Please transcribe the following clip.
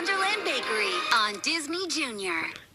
Wonderland Bakery on Disney Junior.